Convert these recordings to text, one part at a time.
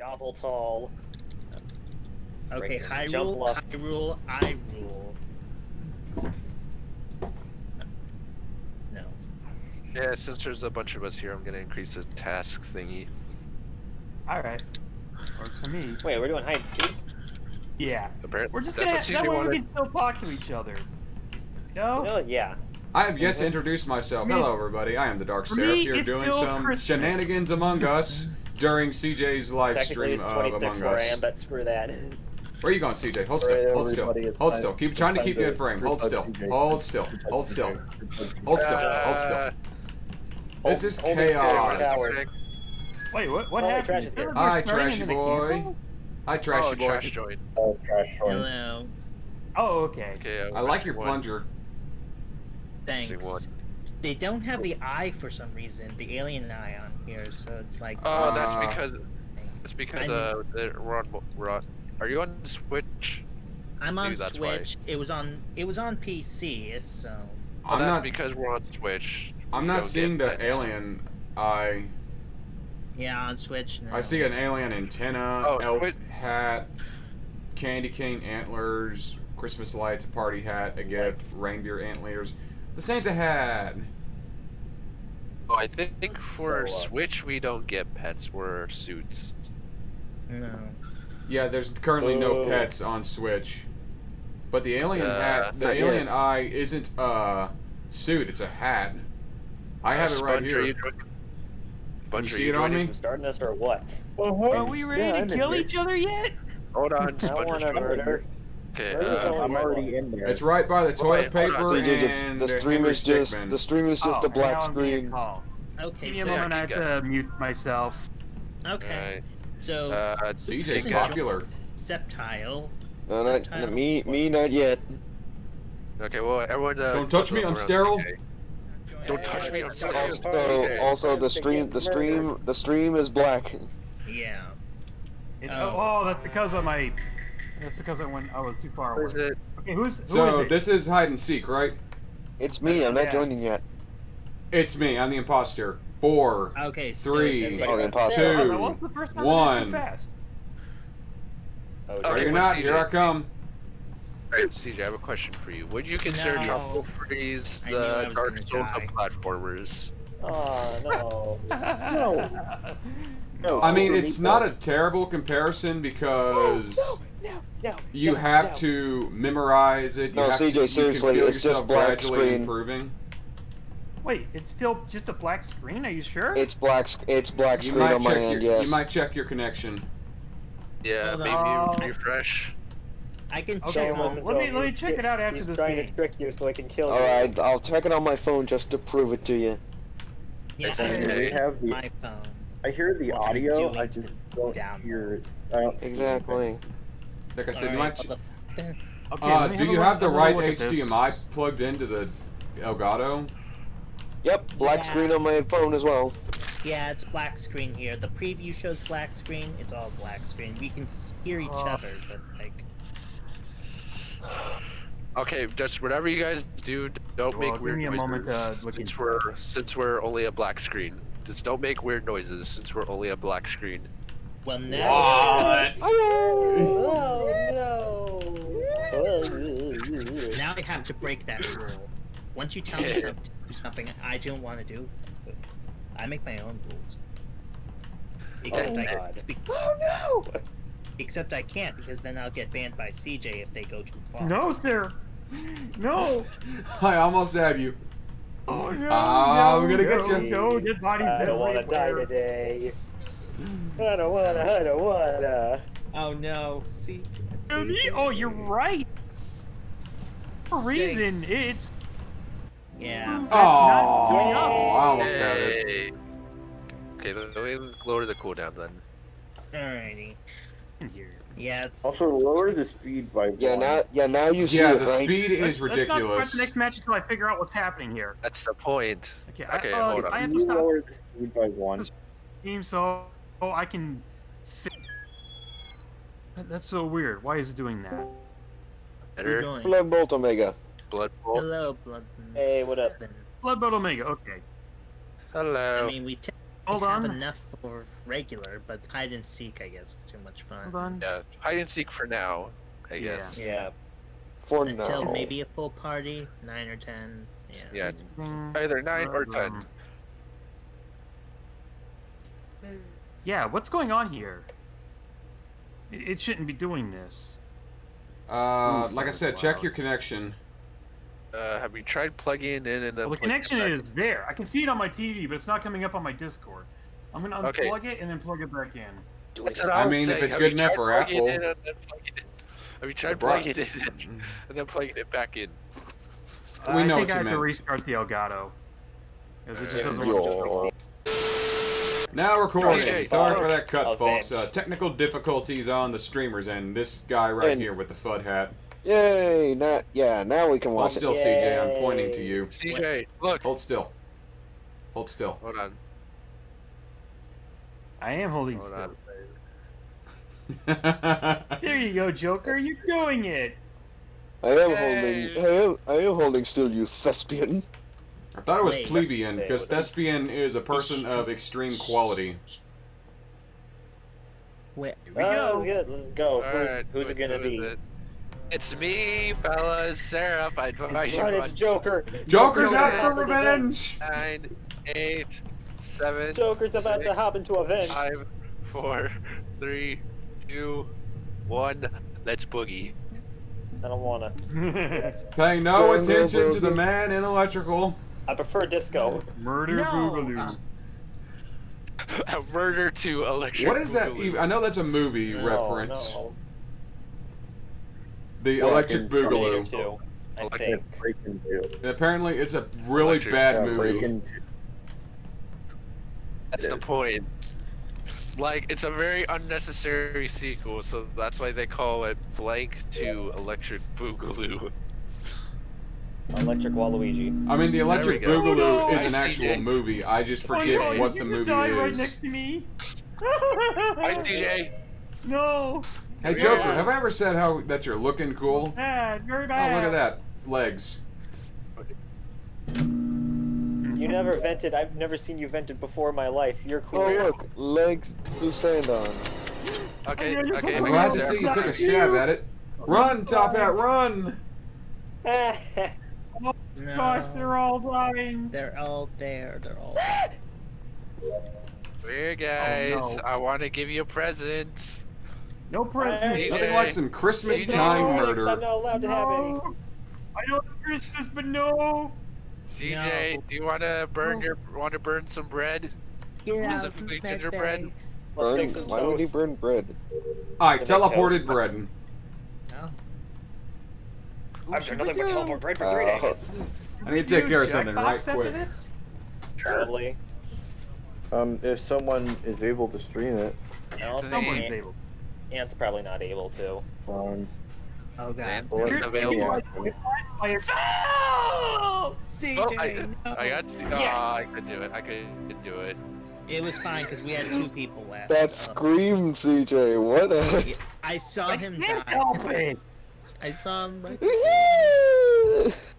Gobble tall. Okay, Break high rule, left. high rule, I rule. No. Yeah, since there's a bunch of us here, I'm gonna increase the task thingy. Alright. Works for me. Wait, we're doing hide and seek? Yeah. Apparently, We're just that's gonna. what That CJ way we can still talk to each other. No? Oh, yeah. I have yet to Mhm. introduce myself. For me, Hello, everybody. I am the Dark Seraph me, here doing some Christmas. shenanigans among us during CJ's live stream it's of 26 Among where I am, Us. but screw that. Where are you going, CJ? Hold still. Hold still. Hold still. Keep trying to keep you in frame. Hold still. Hold still. Hold still. Group hug CJ. Hold still. Hold Uh, still. This is Hold- chaos. is a coward. Wait, what, what Oh, happened? Trash Is is here. everybody Hi, trashy and then it boy. Hi, trashy oh, boy. trash joint. Oh, trash joint. Hello. Oh, okay. Okay, uh, I like your plunger. Thanks. Missing one. They don't have the eye for some reason, the alien eye on here, so it's like. Oh, that's Uh, because it's because I- uh they're- we're on we're on. Are you on Switch? I'm on maybe. Switch. It was on. It was on PC. It's so. Oh, I'm that's not. because we're on Switch. I'm We not seeing the pets. alien eye. Yeah, on Switch. No. I see an alien antenna, Oh, elf wait. hat, candy cane antlers, Christmas lights, a party hat, a gift, reindeer antlers, the Santa hat. Oh, I think for So, uh, Switch we don't get pets. We're suits. No. Yeah, there's currently no Oh. pets on Switch. But the alien Uh, hat, the not yet. alien eye isn't a suit, it's a hat. I have Uh, it right Sponge, here. Are you joining? You see it on me? Starting this or what? Are we ready Yeah, to I'm kill each other yet? Hold on, I want to murder. Okay, Where are you uh. I'm already in there. It's right by the toilet hold paper So you did- and the stream is just the stream is just oh, a black now I'm being screen. called. Okay. Give me So. Yeah, moment, I have keep to mute myself. Okay. So. Uh, CJ's popular. Septile. No, not, Subtitle. me, me, not yet. okay, well, everyone. Uh, Don't touch me, I'm sterile. CJ. Don't touch me, I'm sterile. Also, also the stream, the stream, the stream is black. Yeah. It, Oh. oh. that's because of my. That's because I went. I was too far Who is away. it? Okay, who's who is So it? this is hide and seek, right? It's me. I'm not Yeah. joining yet. It's me. I'm the imposter. Four. Okay. So Three. it's- Oh, the imposter. Oh, Two. that was the first time one. too fast. Oh, Okay, Ready or dear. what's not, CJ? here I come. Alright, CJ, I have a question for you. Would you consider No. Tropical Freeze I knew I the Dark Souls of platformers? Oh, no. no. No, I mean, it's not a terrible comparison because No, no. you no, have no. to memorize it. You No, have to, CJ, you seriously, feel it's just black gradually screen. improving. Wait, it's still just a black screen. Are you sure? It's black. It's black You screen on my end. your, Yes. you might check your connection. Yeah, Hold maybe refresh. I can Okay, check Don't well, let me- let me check it out after he's this trying game. to trick you so I can kill you. All right, I'll check it on my phone just to prove it to you. Yeah, It's I okay. can We have the- my phone. I hear the What audio. I just don't Down. hear it. I don't see Exactly. Like I said, you might. Ch- what the- Okay, uh, do you look- have the right look this. HDMI plugged into the Elgato? Yep, black Yeah. screen on my phone as well. Yeah, it's black screen here. The preview shows black screen. It's all black screen. We can hear each Oh. other, but like. Okay, just whatever you guys do, don't Well, make give weird me a noises. moment to look since into we're since we're only a black screen. Just don't make weird noises since we're only a black screen. Well, now. Oh, no. Now I have to break that rule. Once you tell me to do something I don't want to do, I make my own rules. Except Oh, I God. be- Oh, no. except I can't because then I'll get banned by CJ if they go too far. No, sir. No. I almost had you. Oh no. Ah, no, I'm gonna get you. No, dead bodies I don't want to die today. I don't wanna, I don't wanna. Oh no, see. Really? Oh, you're right. For a reason, it's Yeah. That's not Oh, going up. I almost had it. Okay, let me lower the cooldown then. Alrighty. in here. Yeah, it's. Also, lower the speed by Yeah, one. now, yeah, now you see Yeah, it, the right? speed Let's, is let's not start the next match until I figure out what's happening here. That's the point. Okay, Okay, I, uh, hold on. I have to you stop lower the speed by one. the game so oh, I can. Fit. That's so weird. Why is it doing that? We're Blood Bolt Omega. blood bolt. Hello, Blood. Hey, what up? Bloodboat Omega. Okay. Hello. I mean, we te- Hold have on. enough for regular, but hide and seek, I guess, is too much fun. Hold on. Yeah, hide and seek for now, I Yeah. guess. Yeah. For Until now. maybe a full party, nine or ten. Yeah. Yeah, either nine or ten. Yeah, what's going on here? It, it shouldn't be doing this. Uh, Oof, like I said, was check your connection. Uh, have you tried plugging in and then? Well, the connection back? is there. I can see it on my TV, but it's not coming up on my Discord. I'm gonna Okay. unplug it and then plug it back in. That's what I I was mean, if saying. it's Have good you enough tried for plugging Apple- it in and then plugging it- Have you tried plugging it in and then plugging it back in? Uh, We I know think what I you have to restart the Elgato. Because it just Uh, doesn't work. Yo, Now recording. DJ. Sorry for that cut, folks. Uh, technical difficulties on the streamers and this guy right And- here with the FUD hat. Yay! Not, yeah, now we can watch Hold watch still, it. CJ. I'm pointing to you. CJ, look. Hold still. Hold still. Hold on. I am holding Hold still. on. There you go, Joker. You're doing it. I am Yay. holding. I am. I am holding still, you thespian. I thought it was plebeian because thespian is a person of extreme quality. Wait, Here we Uh, go. let's, get, let's go. All who's right, who's it gonna be? it? It's me, fellas. Seraph. I advise you Right, it's Joker. Joker's Joker's out out for to the vent. revenge. nine, eight, seven, Joker's about to six, hop into a vent. five, four, three, two, one. Let's boogie. I don't wanna. Paying no attention to the man in electrical. I prefer disco. Murder No. Boogaloo. Uh. A murder to electric. Boogaloo. What is that? Even- I know that's a movie No, reference. No, The Yeah, Electric Boogaloo. Terminator 2, I Electric think. Apparently, it's a really Electric- bad Yeah, movie. That's the point. Like, it's a very unnecessary sequel, so that's why they call it Blank to Electric Boogaloo. Electric Waluigi. I mean, the Electric we. Boogaloo Oh, no. is an actual CJ. movie. I just Oh, forget no, what did the you just movie die right is. next to me? Hi, CJ. No. Hey, Yeah. Joker, have I ever said how that you're looking cool? Ah, very bad. Oh, look at that. Legs. You never vented. I've never seen you vented before in my life. You're cool. Oh look, legs to stand on. Okay, I just okay, I'm glad to see you took a stab at it. Run, Top Hat, run! Oh, no. Gosh, they're all dying. They're all there. They're all. Here, oh, guys. Oh, no. I want to give you a present. No presents. Hey, Nothing hey. like some Christmas CJ. time I'm not allowed to have any. I know it's Christmas, but no. CJ, No. do you want to burn No. your want to burn some bread? Get out Specifically gingerbread? bed. Burn. Why would he burn bread? I The teleported toast. bread. No. I've done nothing but teleport bread for three Uh, days. I need to take care of something right quick. This? Probably. Um, if someone is able to stream it, No, Someone's Ant- able. Ant's probably not able to. um, Oh god. Well, Here's- available. yeah, I oh! CJ, Oh, I, no. I got. Oh, Yes. I could do it. I could do it. It was fine because we had two people left. That so- screamed, CJ. What a. Yeah, I saw I him can't die. Help it. I saw him like.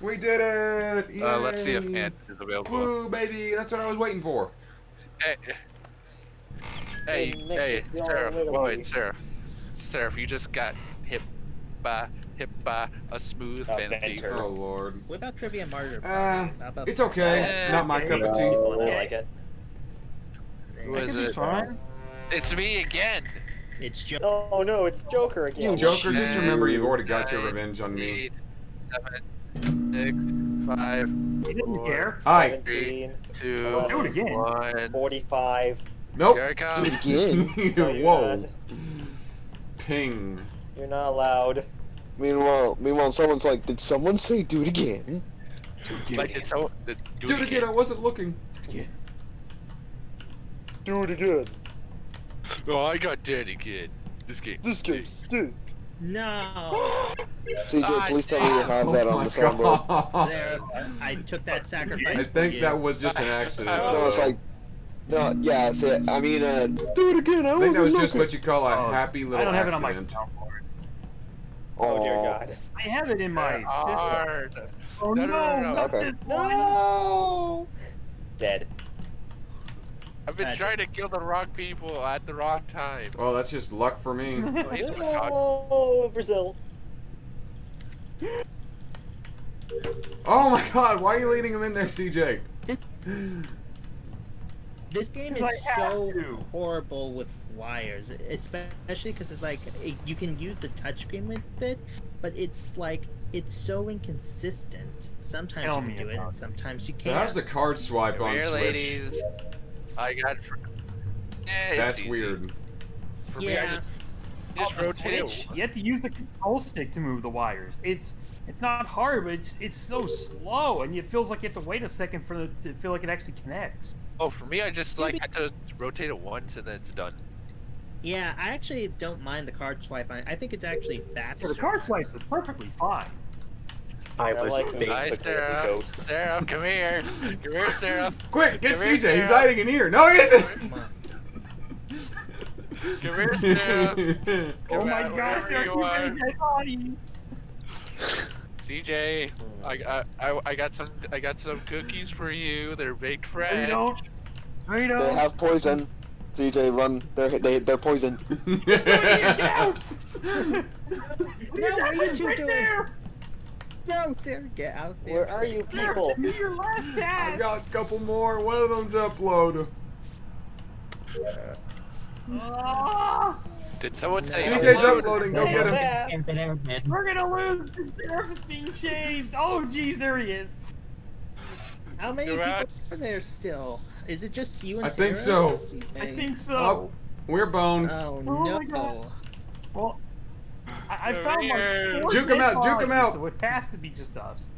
We did it! Uh, let's see if Yay. Ant is available. Woo, baby! That's what I was waiting for. Hey, hey, Hey, Nick, hey, you're Sarah. on the way to Wait, me. wait, Sarah. Sarah, you just got hit by hit by a smooth A fan. Oh lord. What about Trivia Martyr? Uh, it's okay. Eh, Not my cup of tea. People I like it. Who That is be it? fine. It's me again. It's Joe. Oh no, it's Joker again. You Joker, just remember you've already got your revenge on me. Eight, seven, six, five, He didn't Four. care. Hi. 17, two, Do it again. one. 45. Nope. Here I come. Again. No, you're Whoa. not. Ping. You're not allowed. meanwhile, meanwhile, someone's like, "Did someone say do it again?" Like did so? Did, do, Do it again. I wasn't looking. Do it again. Do it again. Oh, I got dead kid. This game. This game stinks. No. TJ, Ah, please tell me you have Oh that on my the soundboard. God. There, I took that sacrifice. I think that was just an accident. No, it's like, no, yeah, it's it. I mean, uh, do it again. I, I think that was wasn't just what you call a Oh, happy little I don't have it on my accident. soundboard. Oh dear God. I have it in my system. Oh No, no, no, no, no. not Okay. this one. No. Dead. I've been trying to kill the wrong people at the wrong time. Well, that's just luck for me. Oh, he's my dog. Brazil. Oh my god, why are you leading him in there, CJ? This game is so to. horrible with wires, especially because it's like it, you can use the touchscreen with it, but it's like it's so inconsistent. Sometimes Tell you can do it, and sometimes you can't. how's the card swipe Come on here, Switch? ladies. I got. Fr- yeah, That's easy. weird. For me, I Yeah. just, just On rotate it. Switch, You have to use the control stick to move the wires. It's it's not hard, but it's it's so slow, and it feels like you have to wait a second for the to feel like it actually connects. Oh, for me, I just like had to rotate it once and then it's done. Yeah, I actually don't mind the card swipe. I, I think it's actually faster. So the card swipe is perfectly fine. I I was like being Hi, the crazy Sarah. Sarah, come here. Come here, Sarah. Quick, get Come here, CJ, he's hiding in here. No, he isn't! Come here, Sarah. Oh my out gosh, wherever there you are are. too many dead bodies. CJ, I, I, I, I got some I got some cookies for you. They're baked No, you fresh. don't. No, They don't. have poison. CJ, run. They're they they're poisoned. Get out! No, what are you two right doing? There! No, Sarah, get out there. Where are you people? This is your last I task. got a couple more. One of them's upload. Ah, Did someone say CJ's uploading. Go get him. We're gonna lose. The sheriff is being chased. Oh, jeez, there he is. How many You're people right. are there still? Is it just you and I think Sarah? so. I think so. Oh. We're boned. Oh, Oh no. my God. Well, I, I found here. like four Juke 'em out, juke 'em him out. So it has to be just us.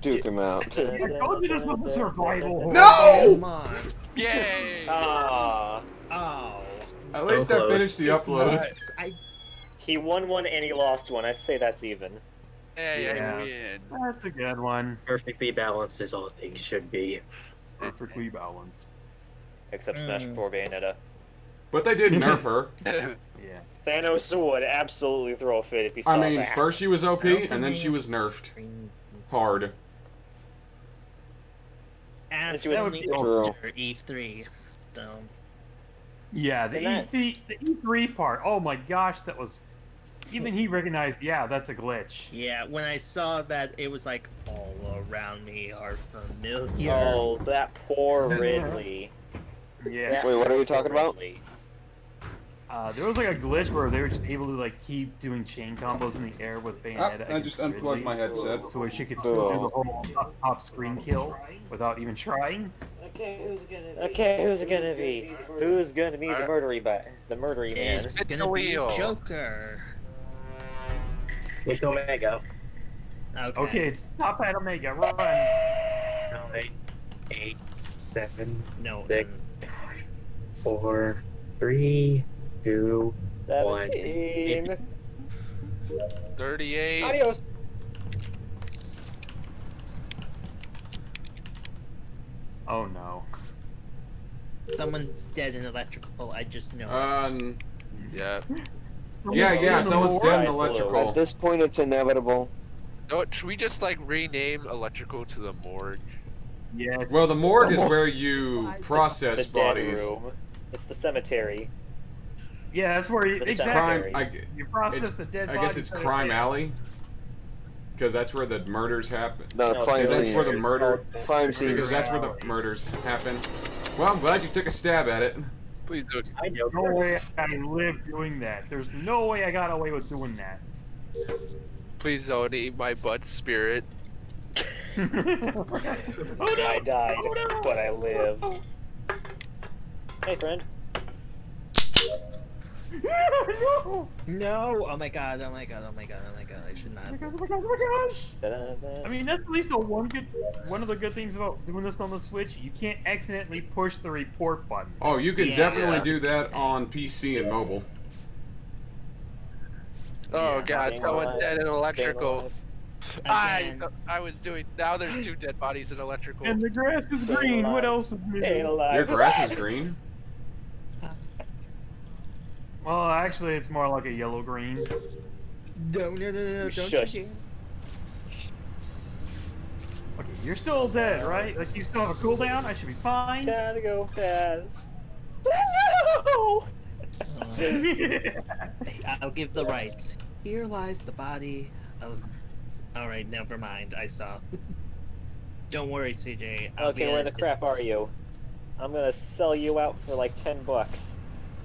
Duke him out. I told you this was a survival. No! Come on. Yay! Ah, Oh. At So least I close. finished the upload. I he won one and he lost one. I'd say that's even. Hey, Yeah. I win. That's a good one. Perfectly balanced as all things should be. Perfectly balanced. Except Smash Mm. 4 Bayonetta. But they did nerf her. Yeah. Thanos would absolutely throw a fit if he saw that. I mean, that. first she was OP, and then she was nerfed hard. After she was- only True. after E3, so Yeah, the And that- E3, the E3 part. Oh my gosh, that was. Even he recognized. Yeah, that's a glitch. yeah, when I saw that it was like all around me are familiar. Oh, that poor Ridley. Yeah. Wait, what are you talking about? Ridley. Uh, there was like a glitch where they were just able to like keep doing chain combos in the air with Bayonetta. Ah, I just against unplugged my headset. So she could still do Oh. the whole top, top screen kill without even trying. Okay, who's it gonna be? Okay, who's it gonna be? Who's gonna be the Alright. murdery ba- the murdery man? It's gonna be. Joker. It's Omega. Okay. Okay, it's top at Omega. Run. Nine, eight, seven, No. Six. um, four, three, two. One. Seventeen. 38. Adios. Oh no. Someone's dead in electrical. I just know. it. Um, Yeah. yeah, yeah, someone's dead in electrical. At this point, it's inevitable. No, should we just like rename electrical to the morgue? Yeah. It's, Well, the morgue is where you The process dead bodies. room. It's the cemetery. Yeah, that's where you The exactly. Crime, I, You process the dead I guess it's Crime dead. Alley. Because that's where the murders happen. No, No, crime Because that's scene. where the murder. Crime scene. Because that's where the murders happen. Well, I'm glad you took a stab at it. Please don't. I know. No way I live doing that. There's no way I got away with doing that. Please don't eat my butt spirit. oh no! I died, Oh, no! but I live. Hey, friend. no! No! Oh my god! Oh my god! Oh my god! Oh my god! I should Oh my not. oh my gosh, oh my gosh! I mean, that's at least the one good, one of the good things about doing this on the Switch. You can't accidentally push the report button. Oh, you can Yeah. definitely Yeah. do that on PC and mobile. Oh Yeah. god, Being someone's alive. dead in electrical. I I was doing. Now there's two dead bodies in electrical. And the grass is Staying green. What else is Staying. Your grass is green. Well, actually, it's more like a yellow green. No! No! No! No! Don't Shush. you dare. Okay, you're still dead, right? Like you still have a cooldown. I should be fine. Gotta go fast. No! I'll give the rights. Here lies the body of. All right, never mind. I saw. Don't worry, CJ. I'll Okay, get- where the crap are you? I'm gonna sell you out for like ten bucks.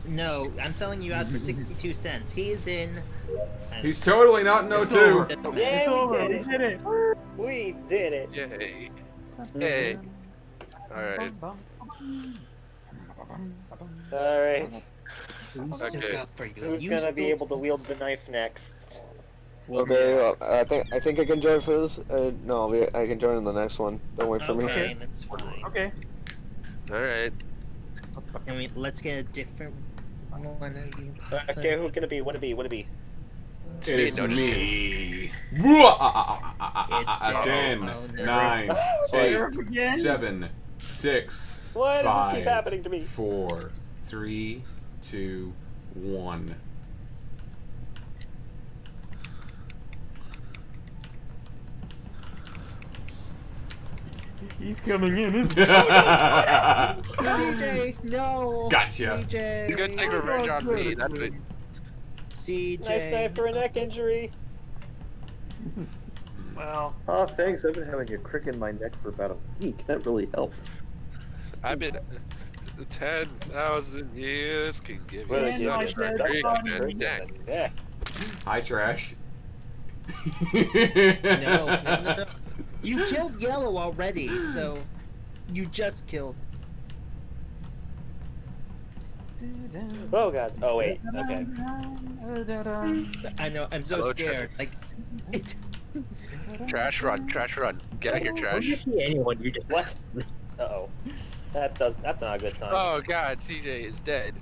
No, I'm selling you out for 62 cents. He is in. He's totally not no two. Yeah, it's we over. did We it. did it. We did it. Yay. Yay. Alright. All right. Who Okay. up for you? Who's You gonna be able to wield the knife next? Okay, well, I think I think I can join for this. Uh, no, I'll be, I can join in the next one. Don't wait for me. Okay, that's fine. Okay. Alright. I mean, let's get a different one as you. Okay, who's gonna be? What it be? What it be? It's It me, is no, me. Whoa, It's, Ten, oh, nine, eight, seven, six, Why does this keep happening to me? four, three, two, one. He's coming in. Isn't he? CJ, no. Gotcha. CJ. He's gonna take revenge on me. That's it. CJ. Nice knife for a neck injury. well, Oh, thanks. I've been having a crick in my neck for about a week. That really helped. I've been uh, ten thousand years can give you Really Yeah, good. no, I such a freak That's and fine. neck. Yeah. Hi, trash. No, no, no, no. You killed Yellow already, so you just killed. Oh god. Oh wait. Okay. I know. I'm so Hello, scared. Like, it. Trash run, trash run. Get out of here, When you trash. see anyone, you just What? Uh oh. That does. That's not a good sign. Oh god, CJ is dead.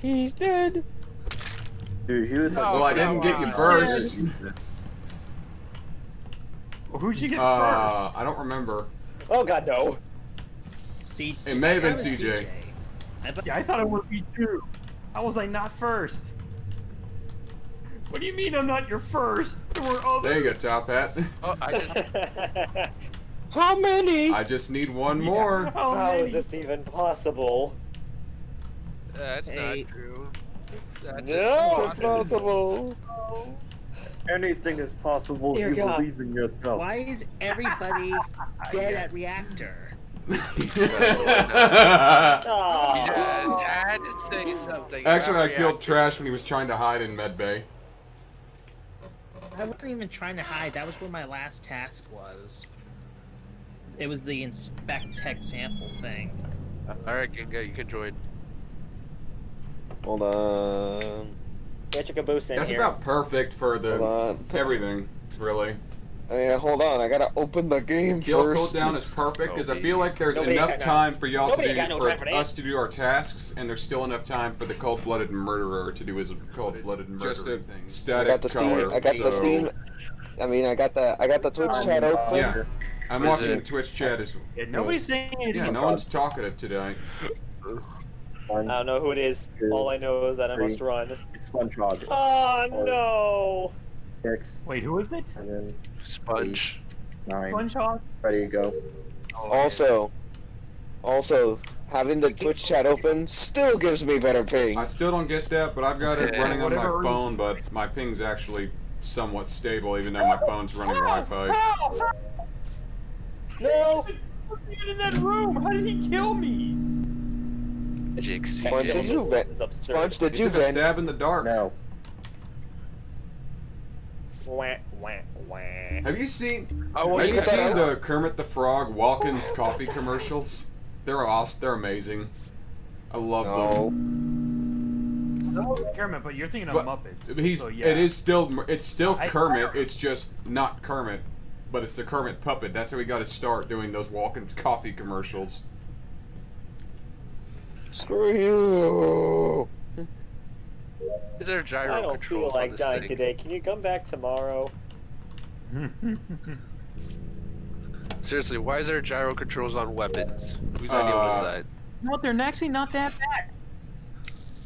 He's dead. Dude, he was like, Oh, well, I didn't get you first. Well, who'd you get Uh, I don't remember. Oh god, no. C- It may have been That was CJ. I thought- Yeah, I thought it would be two. I was like, not first. What do you mean I'm not your first? There were others. There you go, Top Hat. Oh, I just How many? I just need one more. How How many? is this even possible? that's Hey. not true. That's No. It's impossible. Anything is possible if you God. believe in yourself. Why is everybody dead at reactor? Aw. Just had to say something. Actually, I killed reactor. Trash when he was trying to hide in medbay. I wasn't even trying to hide. That was where my last task was. It was the inspect tech sample thing. Alright, Ginga, you can join. Hold on. Get your caboose in That's here. about perfect for the everything, really. I mean, hold on. I gotta open the game Kill first. cooldown is perfect because I feel like there's Nobody enough got time for y'all to do no for for us to do our tasks, and there's still enough time for the cold-blooded murderer to do his cold-blooded murder just a thing. I got the Steam. I got the Steam. I mean, I got the I got the Twitch chat um, open. Yeah, I'm Is watching it- Twitch chat as well. Yeah, nobody's saying anything. Yeah, no one's talkative today. One, I don't know who it is. two, All I know is that I must three. run. SpongeBob. Oh no! Six, Wait, who is it? seven, Sponge. nine. SpongeBob? Ready to go. Also, also having the Twitch chat open still gives me better ping. I still don't get that, but I've got it Yeah. running on my Whatever phone, but my ping's actually somewhat stable, even though my phone's running Wi-Fi. How? No! Even in that room, how did he kill me? Jake, Sponge, did you vent? This is absurd. Sponge, did you vent? stab in the dark. No. Wah, wah, wah. Have you seen? I want Have you you check that seen the Kermit the Frog Wilkins coffee commercials? They're awesome. They're amazing. I love them. No. Kermit, but you're thinking of But Muppets. He's. so, yeah. It is still. It's still I- Kermit. It's just not Kermit, but it's the Kermit puppet. That's how we got to start doing those Wilkins coffee commercials. Screw you. Is there gyro I don't feel like dying thing? today. Can you come back tomorrow? Seriously, why is there gyro controls on weapons? Whose idea was Uh, that? no, they're actually not that bad.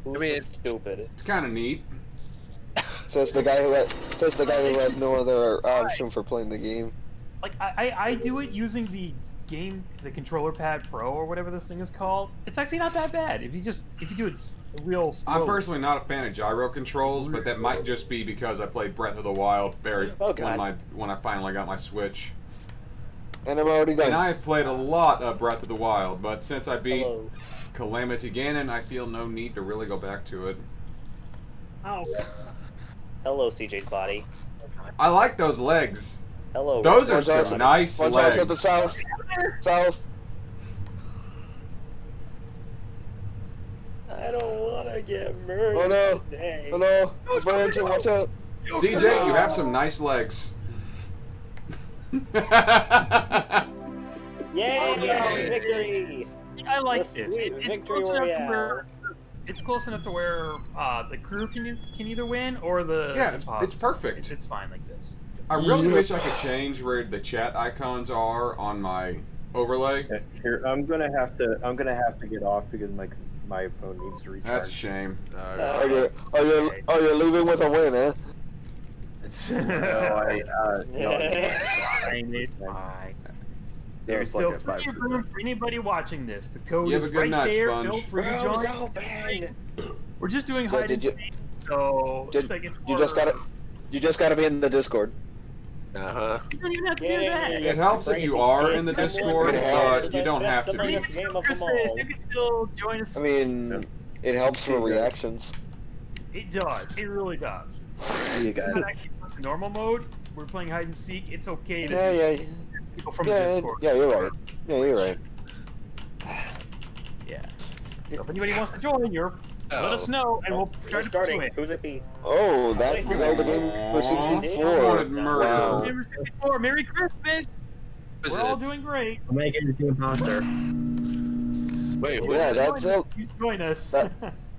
Who's I mean, so stupid? It's kind of neat. Says the guy who ha- says the guy who has no other option for playing the game. like I, I I do it using the game the controller pad pro or whatever this thing is called. It's actually not that bad if you just if you do it real slow. I'm personally not a fan of gyro controls, but that might just be because I played Breath of the Wild very Oh, when God. my when I finally got my Switch. And I'm already done. And. I've played a lot of Breath of the Wild, but since I beat Hello. Calamity Ganon, I feel no need to really go back to it. Oh, Hello, CJ's body. I like those legs. Hello. Those are Watch out. nice Watch legs. out to the south. South. I don't want to get murdered Oh, no. today. Oh no. Branch, watch out. CJ, you have some nice legs. Yay! Yay. Victory! I like The this. It- it's victory close enough to where it's close enough to where uh, the crew can can either win or the yeah, it's, imposter. it's perfect. It's, it's fine like this. I really Yeah. wish I could change where the chat icons are on my overlay. Yeah, Here, I'm gonna have to. I'm gonna have to get off because my my phone needs to recharge. That's a shame. Are you are you are you leaving with a win, eh? It's No, I. Uh, no, fine. It's fine. There's There's like still a five. plenty room for anybody watching this. The code You is right night, there. Sponge. Feel free to Bros join. open! We're just doing Yeah, hide did and seek, so did- it's like it's You just gotta you just gotta be in the Discord. Uh huh. You don't even have to do Yay. that. It helps if you are in the Discord, but you don't have to be. it's Game still Christmas. You can still join us. I mean, it helps for reactions. it does. It really does. See you guys. Not actually in normal mode. We're playing hide and seek. It's okay to Yeah, yeah, people from the yeah, Discord. yeah. You're right. Yeah, you're right. Yeah. So if anybody wants to join, you're let us know, and we'll try We're to starting. do it. Who's it be? Oh, that's Zelda game for 64. wanted murder. Wow. Number 64, Merry Christmas! We're all doing great. I'm gonna get the imposter. Wait, Yeah, is that's Zelda. Please join us. That-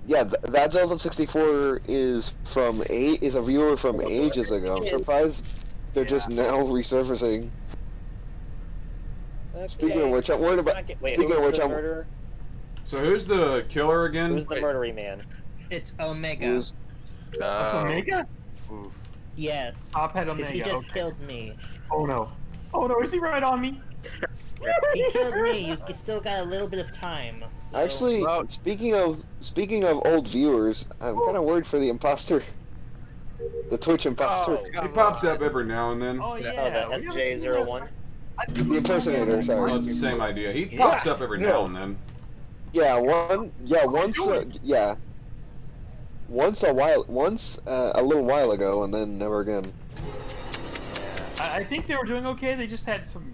Yeah, th- that Zelda 64 is from eight is a viewer from ages ago. I'm surprised they're just now resurfacing. Speaking of which, I'm worried about. Wait, speaking of which, I'm- murderer? So who's the killer again? Who's again? the murdery man? it's Omega. Who's- That's Oh. Omega? Yes. Top head Omega. he just okay. killed me. Oh no. Oh no, is he right on me? He killed me. You still got a little bit of time. So... Actually, Well- speaking of speaking of old viewers, I'm kind of oh. worried for the imposter, the Twitch imposter, Oh, He pops up every now and then. Oh, oh yeah. Oh, the SJ01? seen that. the impersonator. Oh, Sorry. it's the same idea. He Yeah. pops up every Yeah. now and then. Yeah, one. Yeah, once. Uh, yeah. Once a while, once uh, a little while ago, and then never again. I, I think they were doing okay. They just had some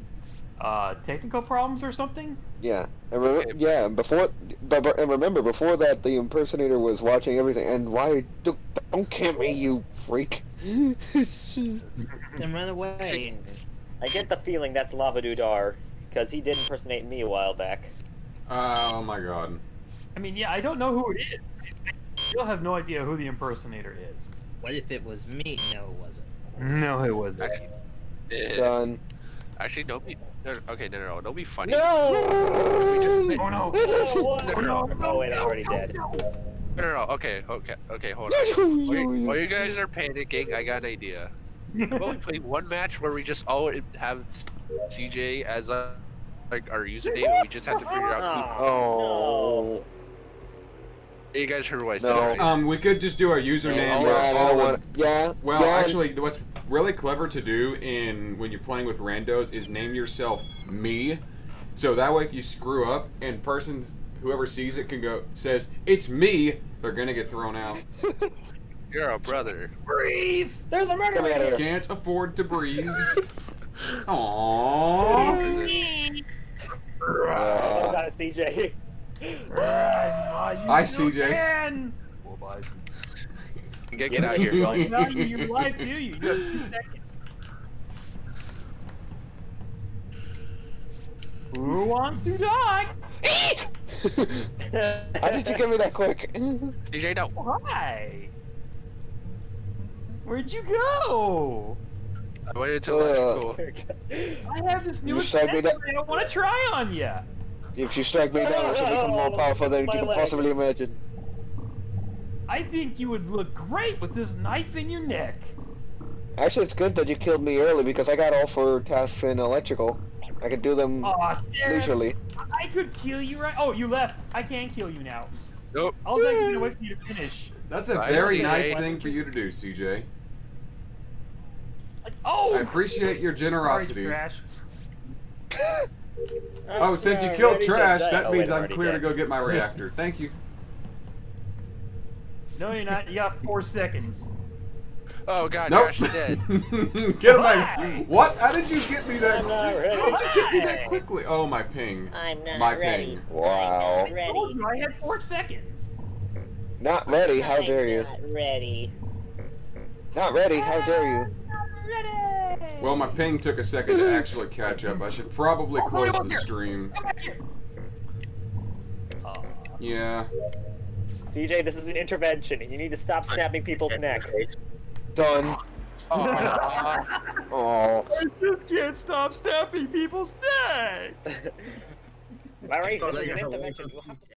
uh, technical problems or something. Yeah, and re- yeah, and before, but, but and remember before that, the impersonator was watching everything. And why don't, don't camp me, you freak? and run away. I get the feeling that's Lavadudar, because he did impersonate me a while back. Oh my god. I mean, yeah, I don't know who it is. I still have no idea who the impersonator is. What if it was me? No, it wasn't. No, it wasn't. Eh, Done. Actually, don't be. no, Okay, no, no, no, don't be funny. No! Oh no. Oh, Oh no. Oh, wait, I'm already dead. No, no, no. Okay, okay, okay. Hold on. While you, while you guys are panicking, I got an idea. How about we play one match where we just all have CJ as a, like our username, and we just have to figure out. Who... Oh. You guys heard what I said? No. right? Um, we could just do our username. Yeah, where all don't. Yeah. Well, yeah, actually, what's really clever to do in when you're playing with randos is name yourself me, so that way if you screw up and person whoever sees it can go says it's me, they're gonna get thrown out. You're a brother. Breathe. There's a murderer! Come out. Can't afford to breathe. Aww. Uh, got it, CJ. Hi, CJ. Can. Well, bye. Get, get out of here. Well, You value your life, do you? You have two seconds. Who wants to die? How did you get me that quick? CJ, no. Why? Where'd you go? I waited until Uh, cool. I have this new You attack that- that I don't want to try on you. if you strike me down, I shall become more powerful than you My can leg. possibly imagine. I think you would look great with this knife in your neck. Actually, it's good that you killed me early because I got all four tasks in electrical. I could do them Aw, leisurely. I could kill you right. Oh, you left. I can't kill you now. Nope. I was actually gonna wait for you to finish. That's a I very nice thing for you to do, CJ. Like, oh. I appreciate your generosity. Sorry, Trash. Oh, since you killed trash, die. that Oh, wait, means I'm already clear to go get my reactor. Thank you. No, you're not. You got four seconds. Oh god, Nope. Trash is dead. get him my. What? How did you get me that? I'm not ready. How did you get me that quickly? Oh, my ping. I'm not My ready. ping. Wow. I'm I not told ready. you I had four seconds. Not ready, how dare you? Not ready. Not ready, how dare you? Ready. Well, my ping took a second to actually catch up. I should probably close the stream. Come back here. Oh. Yeah. CJ, this is an intervention. You need to stop snapping people's necks. Done. Oh, my god. Oh. I just can't stop snapping people's necks. Alright, this is an intervention. You have to